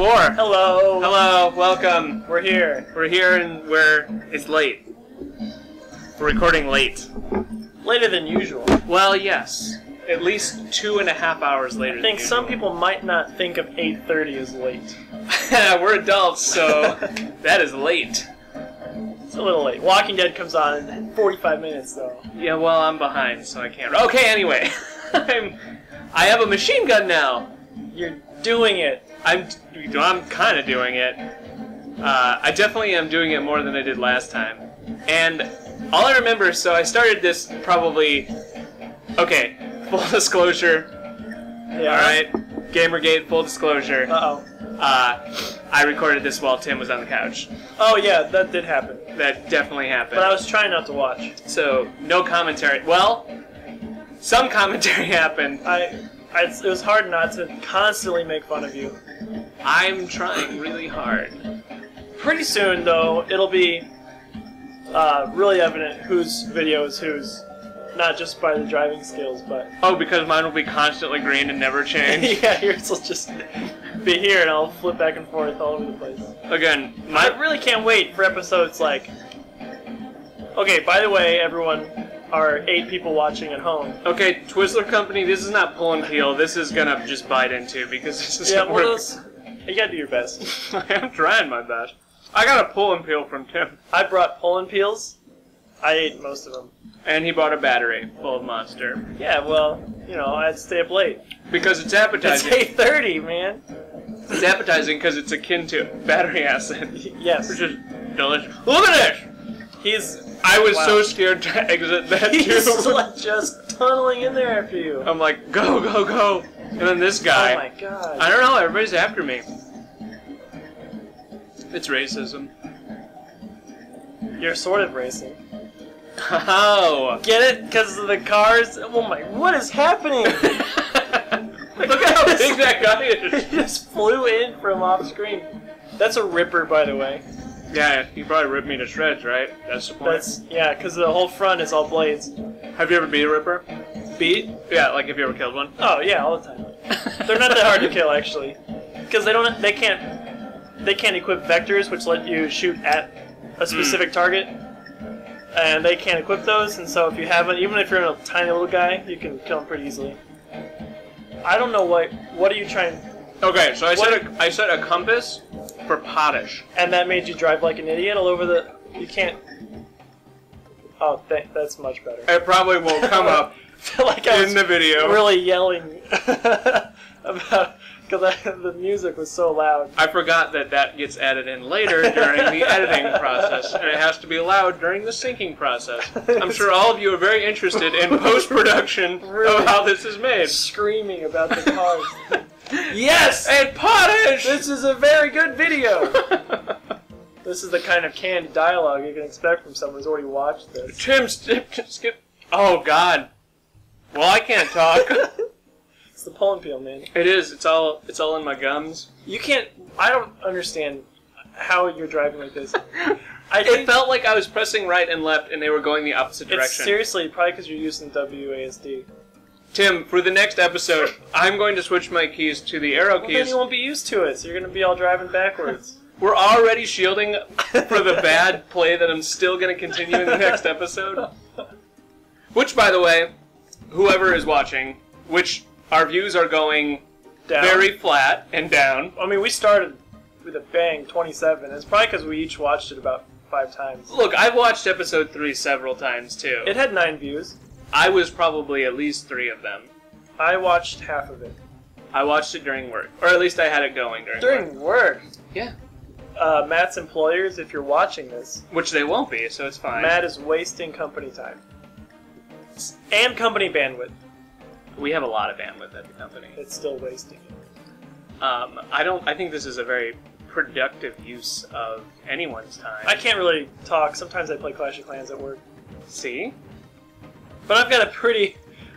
four. Hello. Hello, welcome. We're here. We're here and we're it's late. We're recording late. Later than usual. Well, yes. At least two and a half hours later. I think some people might not think of 8.30 as late. we're adults, so that is late. It's a little late. Walking Dead comes on in 45 minutes, though. Yeah, well, I'm behind, so I can't. Okay, anyway, I'm. I have a machine gun now. You're doing it. I'm. I'm kind of doing it. Uh, I definitely am doing it more than I did last time. And all I remember, so I started this probably. Okay, full disclosure. Yeah. All right, Gamergate. Full disclosure. Uh-oh. Uh, I recorded this while Tim was on the couch. Oh, yeah, that did happen. That definitely happened. But I was trying not to watch. So no commentary. Well, some commentary happened. I, I, it was hard not to constantly make fun of you. I'm trying really hard. Pretty soon, though, it'll be uh, really evident whose video is whose. Not just by the driving skills, but Oh, because mine will be constantly green and never change. yeah, yours will just be here, and I'll flip back and forth all over the place. Again, I really can't wait for episodes like. Okay, by the way, everyone, our eight people watching at home. okay, Twizzler Company. This is not pull and peel. This is gonna just bite into because this is Yeah, not one those. You gotta do your best. I am trying my best. I got a pull and peel from Tim, I brought pull and peels. I ate most of them. and he bought a battery full of Monster Yeah, well, you know, I had to stay up late. because it's appetizing. It's appetizing. eight thirty, man. It's appetizing because it's akin to battery acid, Yes, which is delicious. Look at this! he's I was Wow. so scared to exit that he's like just tunneling in there after you. I'm like, go, go, go. And then this guy. oh my god. I don't know, everybody's after me. It's racism. You're sort of racing. Oh. Get it? Because of the cars? Oh my, what is happening? Look at how big that guy is. He just flew in from off screen. That's a ripper, by the way. Yeah, he probably ripped me to shreds, right? That's the point. That's yeah, because the whole front is all blades. Have you ever beat a ripper? Beat? Yeah, like have you ever killed one? Oh yeah, all the time. They're not that hard to kill actually, because they don't. They can't. They can't equip vectors, which let you shoot at a hmm. specific target, and they can't equip those. And so if you have it, even if you're a tiny little guy, you can kill them pretty easily. I don't know what. What are you trying? Okay, so I What- set a I set a compass for Podish. And that made you drive like an idiot all over the. You can't. Oh, th- that's much better. It probably won't come up like I was in the video. really yelling about because the music was so loud. I forgot that that gets added in later during the editing process, and it has to be allowed during the syncing process. I'm sure all of you are very interested in post production Really? of how this is made. Screaming about the cars. Yes, And Podish! this is a very good video. This is the kind of canned dialogue you can expect from someone who's already watched this. Tim, skip, skip. Oh God. Well, I can't talk. It's the pull and peel, man. it is. It's all. It's all in my gums. You can't. I don't understand how you're driving like this. I It felt like I was pressing right and left, and they were going the opposite it's direction. seriously probably because you're using WASD. Tim, for the next episode, I'm going to switch my keys to the arrow Well, then you won't be used to it, so you're gonna be all driving backwards. We're already shielding for the bad play that I'm still going to continue in the next episode. Which, by the way, whoever is watching, which our views are going Down. very flat and down. I mean, we started with a bang, 27. It's probably because we each watched it about five times. Look, I've watched episode three several times too. It had nine views. I was probably at least three of them. I watched half of it I watched it during work, or at least I had it going during, work. during work. Yeah, Uh, Matt's employers, if you're watching this, which they won't be, so it's fine. Matt is wasting company time and company bandwidth. we have a lot of bandwidth at the company. It's still wasting it. Um, I don't. I think this is a very productive use of anyone's time. I can't really talk. Sometimes I play Clash of Clans at work, see. But I've got a pretty,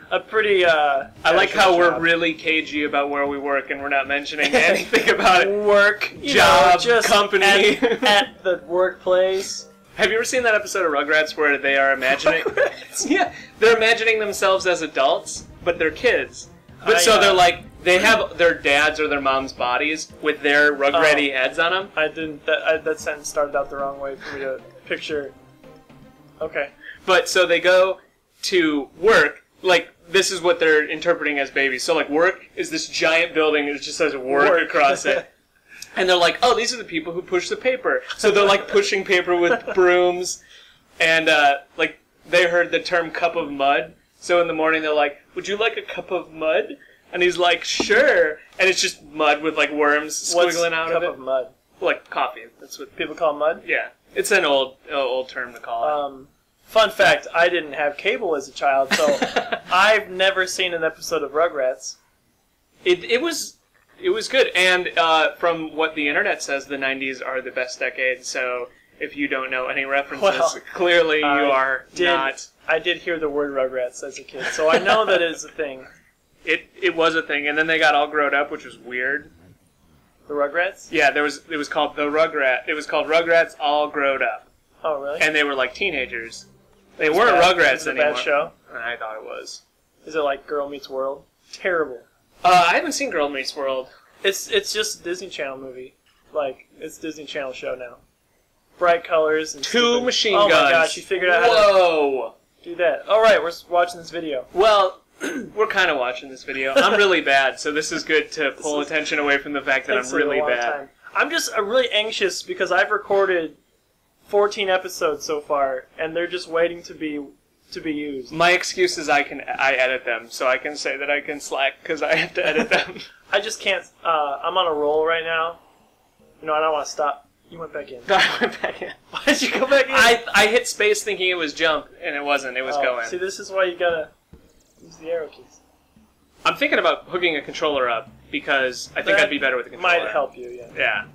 a pretty. Uh, I like how we're really cagey about where we work, and we're not mentioning anything about it. work you Job, know, just company. at, at the workplace. Have you ever seen that episode of Rugrats where they are imagining? yeah, they're imagining themselves as adults, but they're kids. But I, so uh, they're like they have their dads or their mom's bodies with their Rugratty Oh. heads on them. I didn't. That, I, that sentence started out the wrong way for me to picture. Okay. But so they go to work. Like this is what they're interpreting as babies. So like work is this giant building that just says work, Work. across it. And they're like, oh, these are the people who push the paper. So they're like pushing paper with brooms, and uh, like they heard the term cup of mud. So in the morning they're like, would you like a cup of mud? And he's like, sure. And it's just mud with like worms What's squiggling out of it, Cup of mud? like coffee. That's what. People call mud. Yeah, it's an old uh, old term to call it. Um, fun fact: I didn't have cable as a child, so I've never seen an episode of Rugrats. It, it was it was good, and uh, from what the internet says, the '90s are the best decade. So if you don't know any references, Well, clearly you I are did- not. I did hear the word Rugrats as a kid, so I know that is a thing. It it was a thing, and then they got all grown up, which was weird. The Rugrats? Yeah, there was it was called the Rugrat. It was called Rugrats All Grown Up, Oh, really? and they were like teenagers. They weren't that- Rugrats is it a anymore. bad show? I thought it was. Is it like Girl Meets World? Terrible. Uh, I haven't seen Girl Meets World. It's it's just a Disney Channel movie. Like it's a Disney Channel show now. Bright colors and Two stupid- machine oh guns. my gosh, you figured out how Whoa. to do that. All right, we're s- watching this video. Well, we're kind of watching this video. I'm really bad, so this is good to pull attention away from the fact that I'm a really long bad. time. I'm just uh, really anxious because I've recorded 14 episodes so far, and they're just waiting to be to be used. My excuse is I can I edit them, so I can say that I can slack because I have to edit them. I just can't. Uh, I'm on a roll right now. You know, I don't want to stop. You went back in. I went back in. Why did you go back in? I I hit space thinking it was jump, and it wasn't. It was Oh, going. See, this is why you gotta use the arrow keys. I'm thinking about hooking a controller up because I think That I'd be better with a controller. Might help you, yeah. Yeah.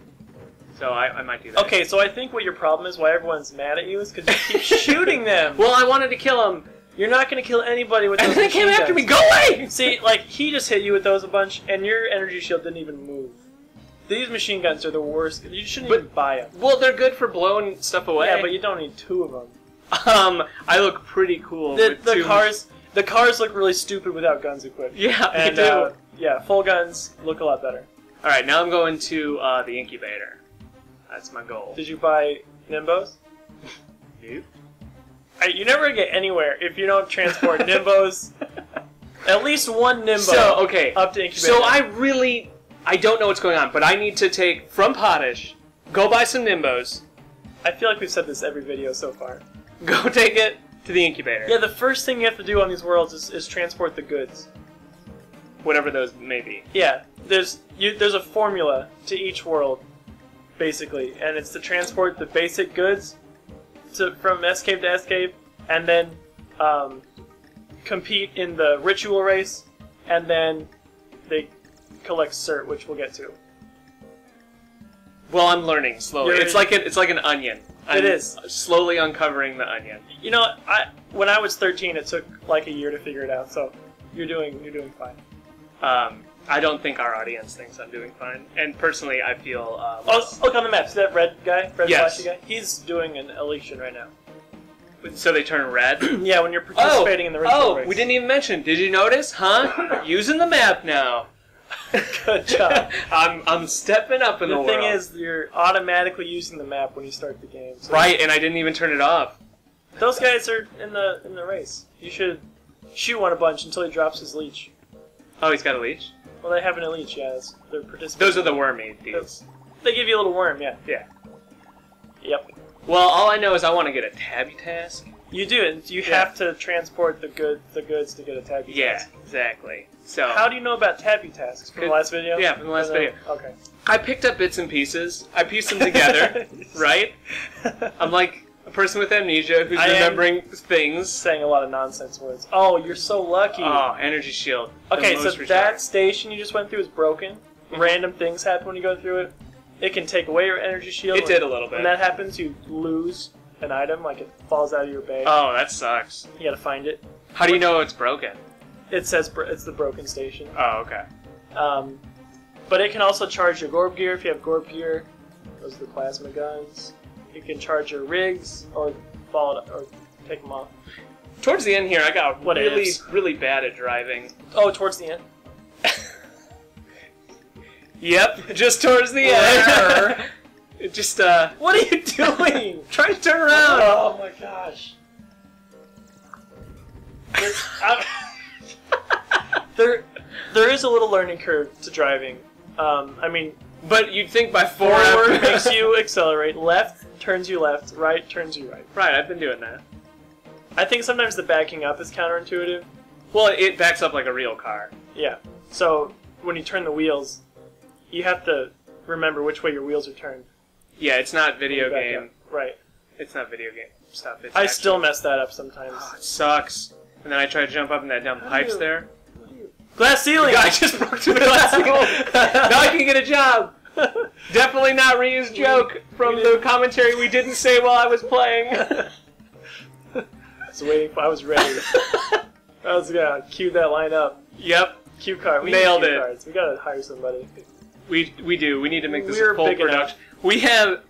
So I, I might do that. Okay, so I think what your problem is, why everyone's mad at you, is because you keep shooting them. Well, I wanted to kill him, You're not gonna kill anybody with those and they came machine after me. Go away! See, like he just hit you with those a bunch, and your energy shield didn't even move. These machine guns are the worst. You shouldn't But- even buy them. Well, they're good for blowing stuff away. Yeah, but you don't need two of them. um, I look pretty cool. The, with the two cars, the cars look really stupid without guns equipped. Yeah, they and do. uh, yeah, full guns look a lot better. All right, now I'm going to uh, the incubator. That's my goal. Did you buy Nymbos? Nope. You never get anywhere if you don't transport Nymbos. At least one Nymbo So okay, up to incubator. so I really I don't know what's going on, but I need to take from Podish, go buy some Nymbos, I feel like we've said this every video so far. go take it to the incubator. Yeah, the first thing you have to do on these worlds is, is transport the goods. Whatever those may be. Yeah, there's you, there's a formula to each world, basically, and it's to transport the basic goods to from escave to escave, and then um, compete in the ritual race, and then they collect cert, which we'll get to. Well, I'm learning slowly. You're- it's like an, it's like an onion. I'm It is. slowly uncovering the onion. You know, I when I was 13, it took like a year to figure it out. So you're doing you're doing fine. Um, I don't think our audience thinks I'm doing fine, and personally, I feel. Uh, Oh, look on the map. See that red guy, red Yes. flashy guy? He's doing an election right now. so they turn red. yeah, when you're Oh, participating in the ritual oh, race. we didn't even mention. Did you notice? Huh? Using the map now. Good job. I'm I'm stepping up in the, The thing world. is, you're automatically using the map when you start the game. So right, and I didn't even turn it off. Those guys are in the in the race. You should shoot one a bunch until he drops his leech. Oh, he's got a leech. Well, they have an elite, yeah. It's, they're participating. Those are the wormy dudes. They give you a little worm, yeah. Yeah. Yep. Well, all I know is I want to get a Tabutask. You do, and you Yeah. have to transport the good the goods to get a tabby Yeah, task. exactly. So How do you know about Tabutasks from the last video? yeah, from the last Or video. Okay. I picked up bits and pieces. I pieced them together. right? I'm like person with amnesia who's I remembering things. saying a lot of nonsense words. Oh, you're so lucky. Oh, energy shield. okay, so most that station you just went through is broken. Mhm. Random things happen when you go through it. It can take away your energy shield. It did a little bit. When that happens, you lose an item, like it falls out of your bag. Oh, that sucks. You gotta find it. How do you know it's broken? It says bro- it's the broken station. Oh, okay. Um, but it can also charge your Gorb gear if you have Gorb gear. Those are the plasma guns. It can charge your rigs or fall it, or take them off. Towards the end here, I got What really, ifs? really bad at driving. Oh, towards the end. Yep, just towards the end. It just uh, What are you doing? try to turn around. Oh my gosh. There's- there, there is a little learning curve to driving. Um, I mean, But you'd think by four forward makes you accelerate, left turns you left, right turns you right. Right, I've been doing that. I think sometimes the backing up is counterintuitive. Well, it backs up like a real car. Yeah. So when you turn the wheels, you have to remember which way your wheels are turned. Yeah, it's not video Back game. up. Right. It's not video game stuff. It's I actual- still mess that up sometimes. Oh, it sucks. And then I try to jump up in that dumb How do pipes you- there. Glass ceiling. I just broke through the glass ceiling. now I can get a job. Definitely not reused joke from the commentary we didn't say while I was playing. I was waiting. I was ready. I was gonna cue that line up. yep, Cue card. We Nailed need cue it. Cards. We gotta hire somebody. we we do. We need to make this We're a full big enough. production. We have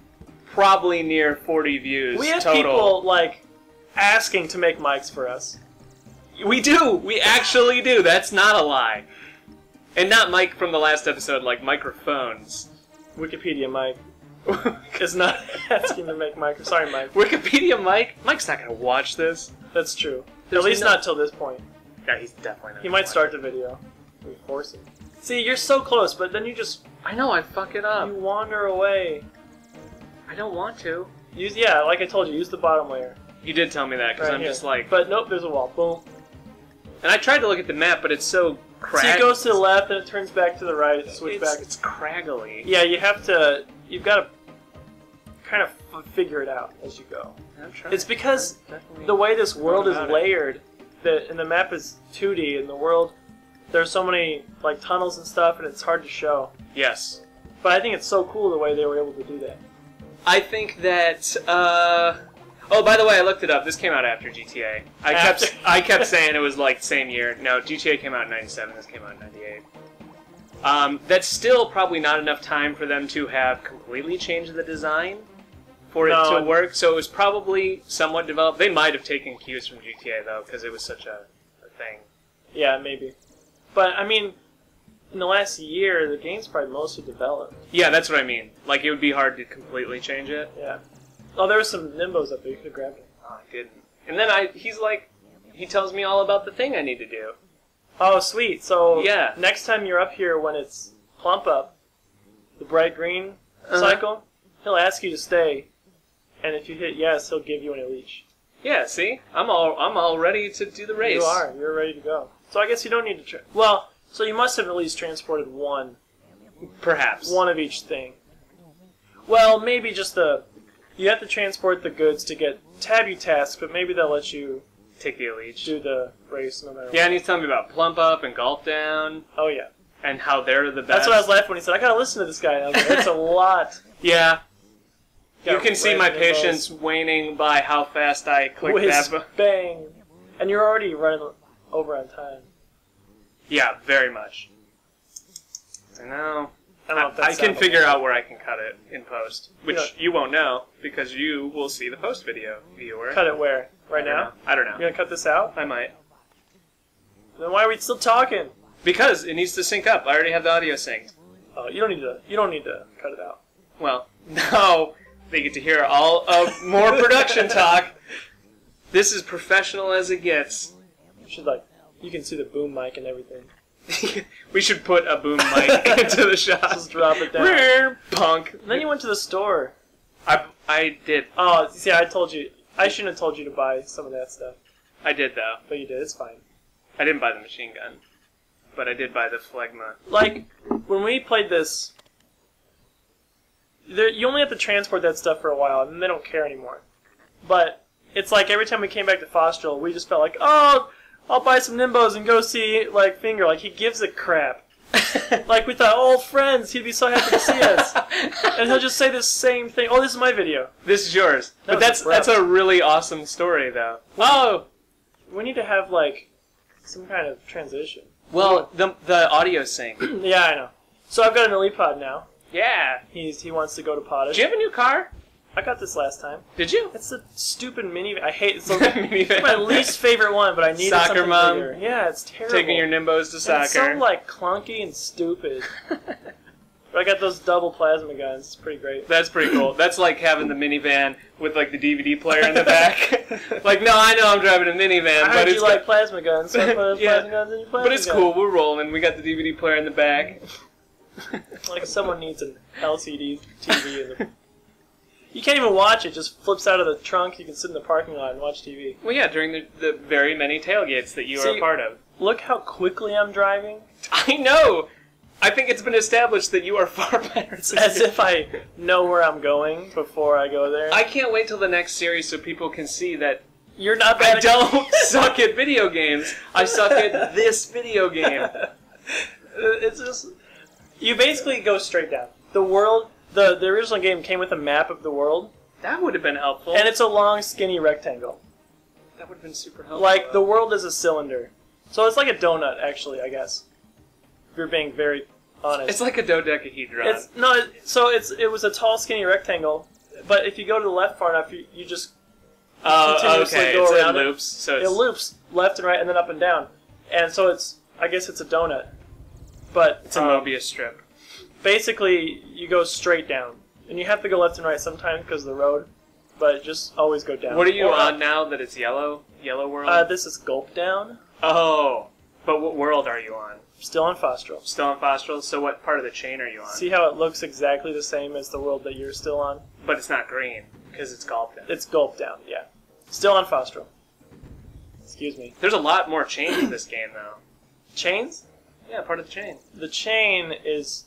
probably near 40 views We have total. people like asking to make mics for us. We do. We actually do. That's not a lie. And not Mike from the last episode, like microphones. Wikipedia Mike is not asking to make Mike. Sorry, Mike. Wikipedia Mike? Mike's not gonna watch this. That's true. There's At least no- not till this point. Yeah, he's definitely not. He gonna might watch start the video. We force him. See, you're so close, but then you just it. I know. I fuck it up. you wander away. I don't want to. Use yeah, like I told you, use the bottom layer. You did tell me that because Right I'm here. just like. But nope, there's a wall. Boom. and I tried to look at the map, but it's so cracked. See, it goes to the left and it turns back to the right. Switch it's, back. It's craggly. Yeah, you have to. You've got to kind of figure it out as you go. I'm trying. It's because Definitely- the way this world is layered, that and the map is 2D, and the world there's so many like tunnels and stuff, and it's hard to show. Yes. But I think it's so cool the way they were able to do that. I think that. Uh, oh, by the way, I looked it up. This came out after GTA. I kept I kept saying it was like same year. No, GTA came out in '97. This came out in '98. Um, that's still probably not enough time for them to have completely changed the design for it to work. So it was probably somewhat developed. They might have taken cues from GTA though, because it was such a, a thing. Yeah, maybe. But I mean, in the last year, the game's probably mostly developed. Yeah, that's what I mean. Like it would be hard to completely change it. Yeah. Oh, there was some Nymbos up there. You could have grabbed it. Oh, I didn't. And then I, he's like, he tells me all about the thing I need to do. Oh, sweet. So Yeah. next time you're up here when it's plump up, the bright green Uh-huh. cycle, he'll ask you to stay, and if you hit yes, he'll give you an elite. Yeah, see, I'm all I'm all ready to do the race. You are. You're ready to go. So I guess you don't need to. Tra- well, so you must have at least transported one, perhaps. one of each thing. Well, maybe just the. You have to transport the goods to get Tabutasks, but maybe they'll let you Take the elite. do the race no matter. Yeah, what. and he's telling me about plump up and gulp down Oh yeah. and how they're the best. That's what I was laughing when he said, "I gotta listen to this guy." And I was like, "It's a lot." Yeah, you Got can see my patience waning by how fast I click Whiz, that. bu- bang, and you're already running over on time. Yeah, very much. I know. I don't know if I, can figure out where I can cut it in post, which Yeah. you won't know because you will see the post video viewer. Cut it where? Right I now? know. I don't know. You're gonna cut this out? I might. Then why are we still talking? Because it needs to sync up. I already have the audio synced. Oh, you don't need to. You don't need to cut it out. Well, now they get to hear all of more production talk. This is professional as it gets. You should like. You can see the boom mic and everything. we should put a boom mic into the shop. Just drop it down. Punk. And then you went to the store. I, I did. Oh, see, I told you. I shouldn't have told you to buy some of that stuff, I did though. but you did. It's fine. I didn't buy the machine gun, but I did buy the phlegma. Like when we played this, there, you only have to transport that stuff for a while, and they don't care anymore. But it's like every time we came back to Fostral, we just felt like, oh, I'll buy some Nymbos and go see like Finger. Like he gives a crap. Like we thought, old friends, he'd be so happy to see us, and he'll just say the same thing. Oh, this is my video. This is yours. That but that's a that's a really awesome story though. Oh, We need to have like some kind of transition. well, the the audio sync. yeah, I know. So I've got an Eleepod now. Yeah. He's he wants to go to Podish. Do you have a new car? I got this last time. Did you? It's a stupid minivan. I hate it's it's my least favorite one, but I needed Soccer something mom. bigger. Yeah, it's terrible. Taking your Nymbos to And soccer. It's so like clunky and stupid. But I got those double plasma guns. It's pretty great. That's pretty cool. That's like having the minivan with like the DVD player in the back. like, no, I know I'm driving a minivan, I but it's you like plasma guns, so I put Yeah. plasma guns in your plasma but it's gun. cool. We're rolling. We got the DVD player in the back. Like someone needs an LCD TV. In the... You can't even watch it. Just flips out of the trunk. You can sit in the parking lot and watch TV. well, yeah, during the, the very many tailgates that you are See- a part of. Look how quickly I'm driving. I know. I think it's been established that you are far better. It's as if I know where I'm going before I go there. I can't wait till the next series so people can see that You're not bad. I don't suck at video games. I suck at this video game. it's just you basically go straight down. The world, the the original game came with a map of the world, That would have been helpful. and it's a long, skinny rectangle. that would have been super helpful. Like the world is a cylinder, so it's like a donut, actually. I guess. If you're being very honest. it's like a dodecahedron. It's no, it- so it's it was a tall, skinny rectangle, but if you go to the left far enough, you, you just Oh, continuously okay. go it's around it. loops, so it loops left and right and then up and down, and so it's I guess it's a donut, but it's a um, Mobius strip. Basically you go straight down, and you have to go left and right sometimes because of the road, but just always go down. What are you Or on now that it's yellow? Yellow world. Uh, this is Gulp Down. oh, but what world are you on? Still on Fostral. Still on Fostral. So what part of the chain are you on? See how it looks exactly the same as the world that you're still on? but it's not green because it's gulp down. It's Gulp Down, yeah. Still on Fostral. Excuse me. There's a lot more chains in this game though. Chains? Yeah, part of the chain. The chain is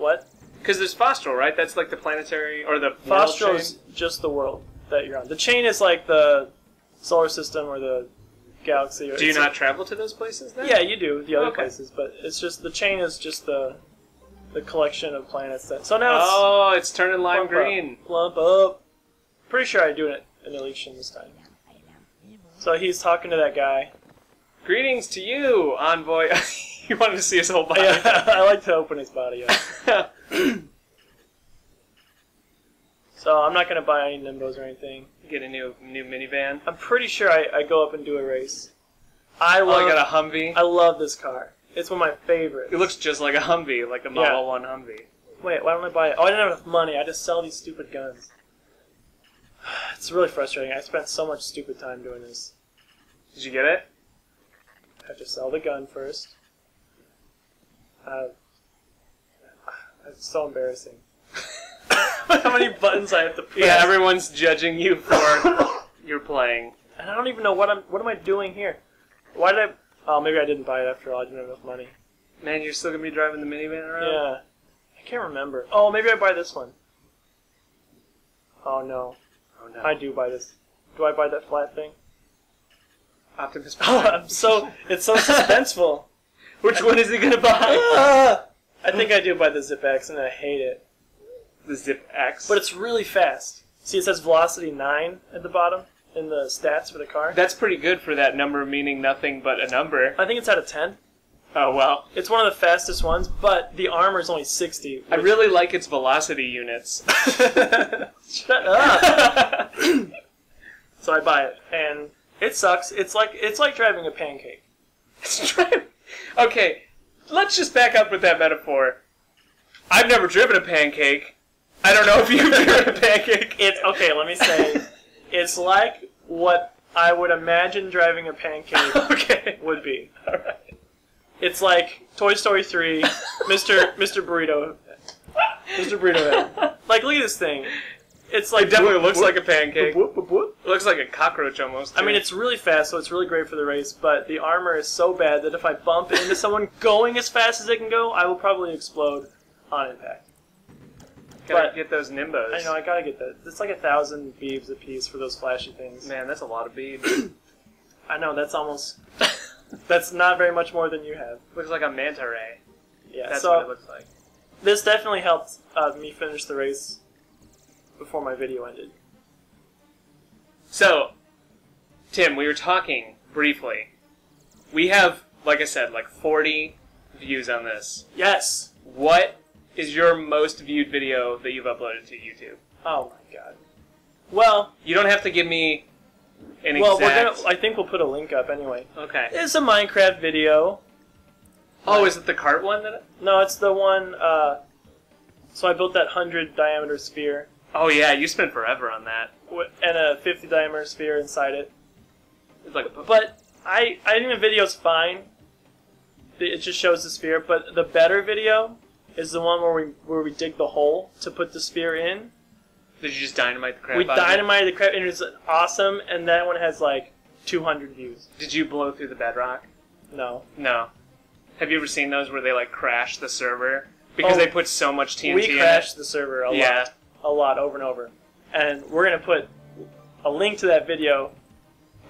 what? Because there's Fostral, right? That's like the planetary or the world Fostral is just the world that you're on. The chain is like the solar system or the galaxy. Or Do you it's not travel to those places then? Yeah, you do the other Okay. places, but it's just the chain is just the the collection of planets that. So now it's Oh, it's turning lime plump green. Up, plump up. Pretty sure I do it an election this time. So he's talking to that guy. Greetings to you, envoy. you wanted to see his whole body. I, I like to open his body up. So I'm not gonna buy any Nymbos or anything. Get a new new minivan. I'm pretty sure I, I go up and do a race. I oh, love. Oh, love I got a Humvee. I love this car. It's one of my favorites. It looks just like a Humvee, like a Model Yeah. One Humvee. Wait, why don't I buy it? Oh, I didn't have enough money. I just sell these stupid guns. It's really frustrating. I spent so much stupid time doing this. Did you get it? I have to sell the gun first. Uh, it's so embarrassing. How many buttons I have to press? Yeah, everyone's judging you for your playing. And I don't even know what I'm. What am I doing here? Why did I? Oh, maybe I didn't buy it after all. I didn't have enough money. Man, you're still gonna be driving the minivan around? Yeah, I can't remember. Oh, maybe I buy this one. Oh no, Oh no. I do buy this. Do I buy that flat thing? Optimus Oh, I'm so. It's so suspenseful. Which one is he gonna buy? Ah! I think I do buy the Zip X, and I hate it. the Zip X. But it's really fast. See, it says velocity nine at the bottom in the stats for the car. that's pretty good for that number meaning nothing but a number. I think it's out of ten. Oh well. It's one of the fastest ones, but the armor is only sixty. I really like its velocity units. Shut up. so I buy it, and it sucks. It's like it's like driving a pancake. It's driving- okay, let's just back up with that metaphor. I've never driven a pancake. I don't know if you've driven a pancake. It's okay. Let me say, it's like what I would imagine driving a pancake okay. would be. Alright. It's like Toy Story three, Mister Mister Burrito, Mister Burrito Head. Like, look at this thing. It's like It definitely looks like a pancake. Whoop. It looks like a cockroach almost. I mean, it's really fast, so it's really great for the race. But the armor is so bad that if I bump into someone going as fast as they can go, I will probably explode on impact. Gotta but- get those Nymbos. I know I gotta get that. It's like a thousand beebs a piece for those flashy things. Man, that's a lot of beads. I know that's almost. that's not very much more than you have. looks like a manta ray. Yeah. That's so what it looks like. this definitely helped uh, me finish the race before my video ended. So, Tim, we were talking briefly. We have, like I said, like 40 views on this. Yes. What is your most viewed video that you've uploaded to YouTube? Oh my god. Well, You don't have to give me an well, exact. we're gonna. I think we'll put a link up anyway. Okay. It's a Minecraft video. Oh, is it the cart one that? No, it's the one. Uh, So I built that 100 diameter sphere Oh yeah, you spent forever on that. wi- and a 50 diameter sphere inside it. It's like a But I I think the video's fine. It just shows the sphere, but the better video is the one where we where we dig the hole to put the sphere in. Did you just dynamite the crap we out of it? dynamited the crap and it's awesome and that one has like 200 views. Did you blow through the bedrock? No. No. Have you ever seen those where they like crash the server because Oh, they put so much TNT we in crashed the server a it? Yeah. A lot over and over. And we're going to put a link to that video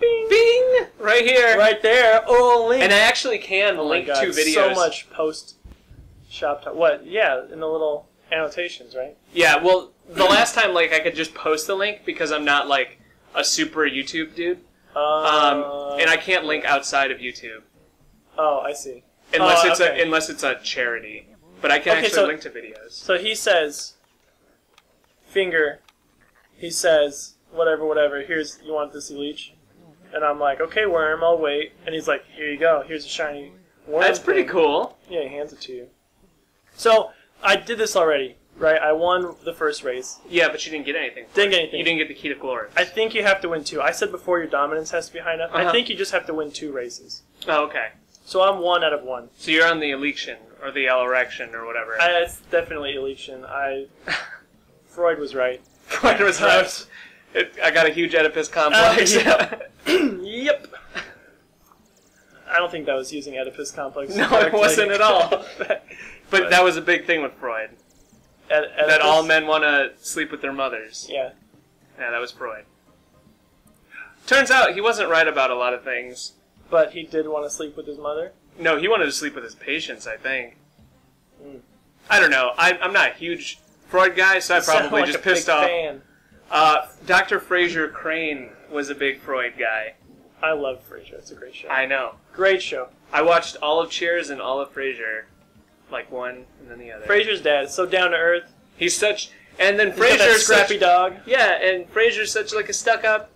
Bing! Bing! Right here. right there. Oh, link. And I actually can Oh link God, two videos. So much post shop time. What? Yeah, in the little annotations, right? Yeah, well, the last time like I could just post the link because I'm not like a super YouTube dude. Um, Uh, and I can't link outside of YouTube Oh, I see. unless Oh, it's okay. a unless it's a charity. But I can Okay, actually so- link to videos. So he says, finger. He says, whatever, whatever. Here's you want this leech, and I'm like, okay, worm, I'll wait. And he's like, here you go. Here's a shiny worm. That's pretty thing." cool. Yeah, he hands it to you. So I did this already, right? I won the first race. Yeah, but you didn't get anything. Didn't get anything. You didn't get the key to glory. I think you have to win two. I said before your dominance has to be high enough. I Uh-huh. think you just have to win two races. Oh, okay. So I'm one out of one. So you're on the election or the erection or whatever. I, it's definitely election. I Freud was right. Freud was right. It, I got a huge Oedipus complex. Uh, yep. I don't think that was using Oedipus complex. No, it wasn't at all. but that was a big thing with Freud. Ed- That all men want to sleep with their mothers. Yeah. Yeah, that was Freud. Turns out he wasn't right about a lot of things. But he did want to sleep with his mother. No, he wanted to sleep with his patients, I think. Mm. I don't know. I, I'm not a huge Freud guy, so I probably just a big pissed off. Fan. Uh, Dr. Frasier Crane was a big Freud guy. I love Frasier. It's a great show. I know. Great show. I watched all of Cheers and all of Frasier, like one and then the other. Frasier's dad is so down to earth. He's such, and then Frasier's scrappy such, dog. yeah, and Frasier's such like a stuck-up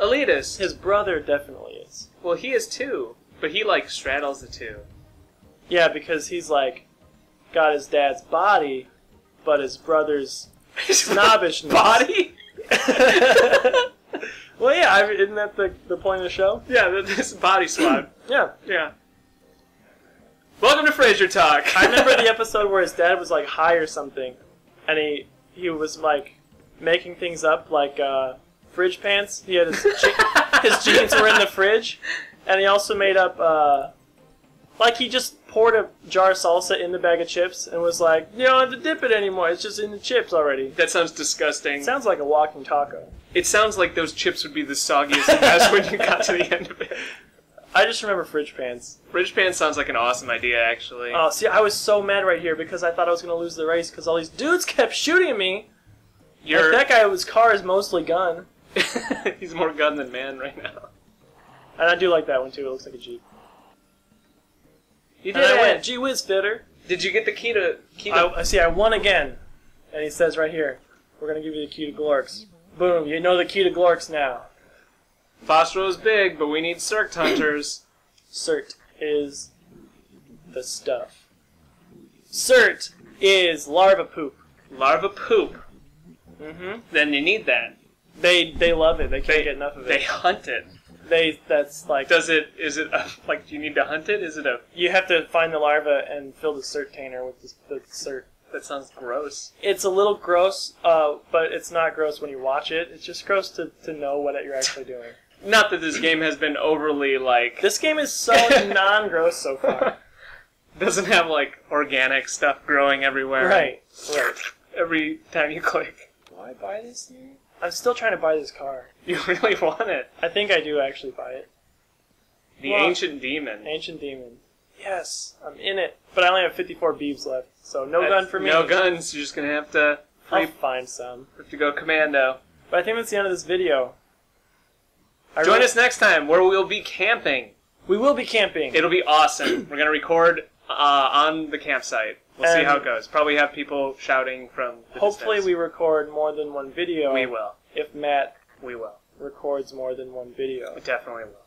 elitist. His brother definitely is. well, he is too, but he like straddles the two. Yeah, because he's like got his dad's body, but his brother's snobbishness. body. well, yeah, I, isn't that the, the point of the show? yeah, this body swap. Yeah. yeah. Welcome to Frasier Talk. I remember the episode where his dad was like high or something, and he he was like making things up like uh, fridge pants. He had his je- his jeans were in the fridge, and he also made up uh, like he just poured a jar of salsa in the bag of chips and was like, "You don't have to dip it anymore. It's just in the chips already." That sounds disgusting. It sounds like a walking taco. It sounds like those chips would be the soggiest mess when you got to the end of it. I just remember fridge pants. Fridge pan sounds like an awesome idea, actually. Oh, see, I was so mad right here because I thought I was gonna lose the race because all these dudes kept shooting at me. You're Like, that guy, his car is mostly gun. he's more gun than man right now. And I do like that one too. It looks like a Jeep. You And I went, gee whiz, fitter. Did you get the key to key to? I, see. I won again. And he says right here, we're gonna give you the key to Glorx. Boom! You know the key to Glorx now. Fostro's big, but we need Cirque hunters. Cert is the stuff. Cert is larva poop. Larva poop. Mm-hmm. Then you need that. They they love it. They can't They get enough of it. They hunt it. They that's like Does it? Is it a, like? Do you need to hunt it? Is it a? you have to find the larva and fill the cert tainer with the, the cert. That sounds gross. It's a little gross, uh, but it's not gross when you watch it. It's just gross to, to know what you're actually doing. Not that this game has been overly like This game is so non-gross so far. doesn't have like organic stuff growing everywhere. Right, right. Every time you click, Do I buy this thing? I'm still trying to buy this car. you really want it. I think I do actually buy it. The Well- ancient demon. Ancient Demon. Yes, I'm in it. But I only have 54 beebs left, so no That's- gun for me. No guns. You're just gonna have to I'll find some. have to go commando. But I think that's the end of this video. I Join really- us next time where we'll be camping. We will be camping. It'll be awesome. We're gonna record uh, on the campsite. We'll see how it um, goes. Probably have people shouting from. The Hopefully, distance. we record more than one video. we will. If Matt We will. records more than one video. We definitely will.